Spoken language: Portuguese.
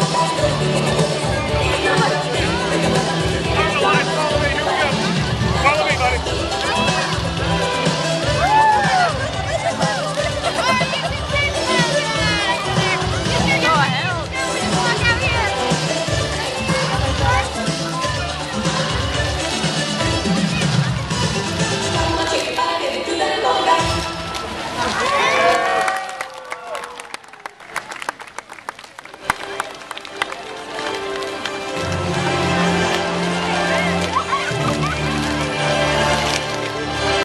Música